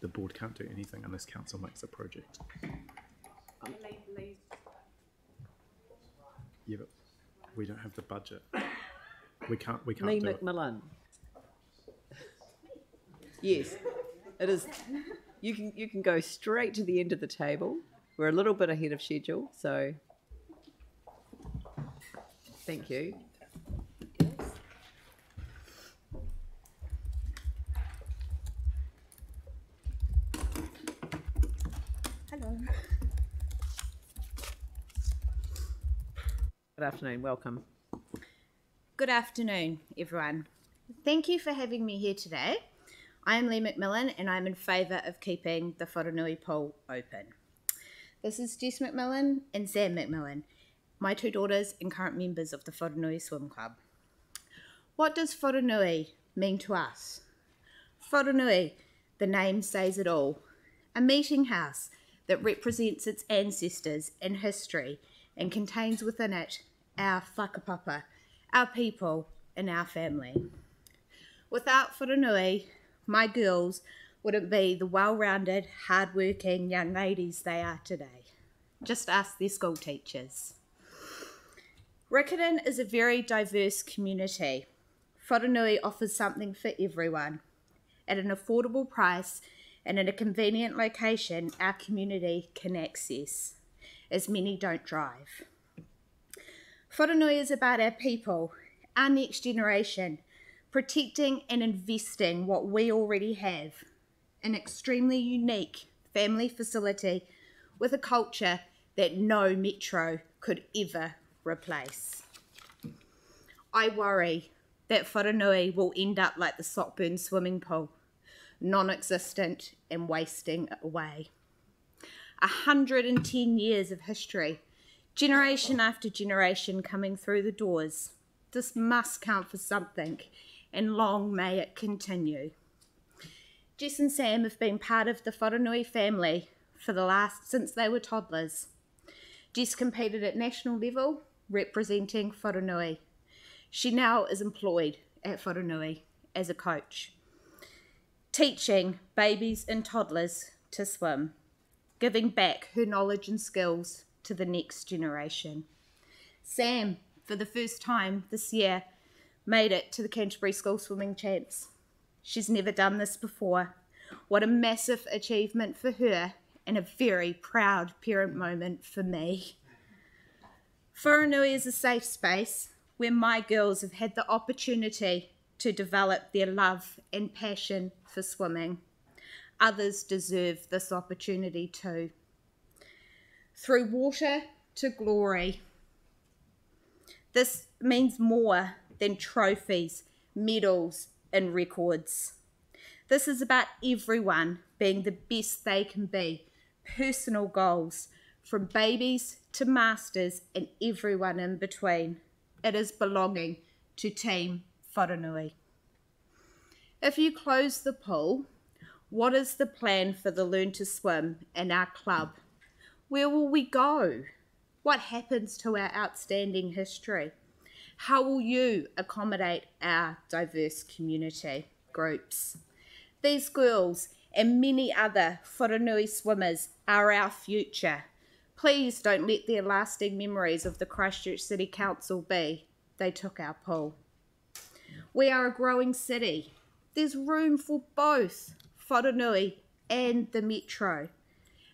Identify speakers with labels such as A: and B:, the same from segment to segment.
A: the board can't do anything unless council makes a project. Yeah, but we don't have the budget. We can't, we can't
B: Lee
A: do.
B: McMillan. Yes, it is. You can you can go straight to the end of the table. We're a little bit ahead of schedule, so thank you. Good afternoon. Welcome.
C: Good afternoon, everyone. Thank you for having me here today. I am Lee McMillan and I'm in favour of keeping the Wharenui pool open. This is Jess McMillan and Sam McMillan, my two daughters and current members of the Wharenui Swim Club. What does Wharenui mean to us? Wharenui, the name says it all. A meeting house that represents its ancestors and history and contains within it our whakapapa, our people, and our family. Without Wharenui, my girls wouldn't be the well rounded, hard working young ladies they are today. Just ask their school teachers. Riccarton is a very diverse community. Wharenui offers something for everyone. At an affordable price and in a convenient location our community can access, as many don't drive. Wharenui is about our people, our next generation, protecting and investing what we already have an extremely unique family facility with a culture that no metro could ever replace. I worry that Wharenui will end up like the Sockburn swimming pool, non existent and wasting away. A 110 years of history, generation after generation coming through the doors. This must count for something, and long may it continue. Jess and Sam have been part of the Wharenui family for the last since they were toddlers. Jess competed at national level representing Wharenui. She now is employed at Wharenui as a coach, teaching babies and toddlers to swim, giving back her knowledge and skills to the next generation. Sam, for the first time this year, made it to the Canterbury School Swimming Champs. She's never done this before. What a massive achievement for her and a very proud parent moment for me. Wharenui is a safe space where my girls have had the opportunity to develop their love and passion for swimming. Others deserve this opportunity too. Through water to glory. This means more than trophies, medals, and records. This is about everyone being the best they can be, personal goals, from babies to masters and everyone in between. It is belonging to Team If you close the pool, what is the plan for the Learn to Swim in our club? Where will we go? What happens to our outstanding history? How will you accommodate our diverse community groups? These girls and many other Wharenui swimmers are our future. Please don't let their lasting memories of the Christchurch City Council be. They took our pool. We are a growing city. There's room for both Wharenui and the metro.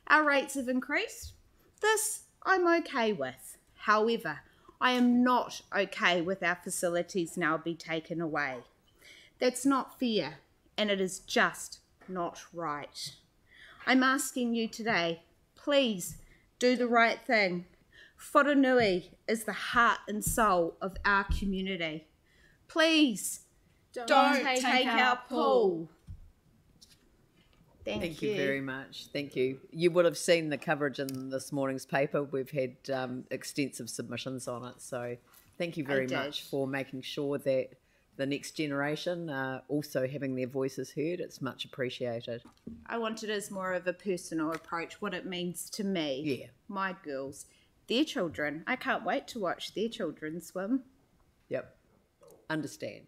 C: Our rates have increased. This I'm okay with. However, I am not okay with our facilities now be taken away. That's not fair, and it is just not right. I'm asking you today, please do the right thing. Wharenui is the heart and soul of our community. Please don't, take, our pool. Thank,
B: Thank you very much. Thank you. You would have seen the coverage in this morning's paper. We've had um, extensive submissions on it. So thank you very much for making sure that the next generation are also having their voices heard. It's much appreciated.
C: I want it as more of a personal approach, what it means to me,
B: Yeah.
C: my girls, their children. I can't wait to watch their children swim.
B: Yep. Understand.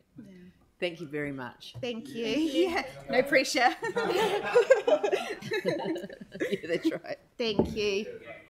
B: Thank you very much.
C: Thank you. Yeah, no pressure.
B: yeah, that's right.
C: Thank you.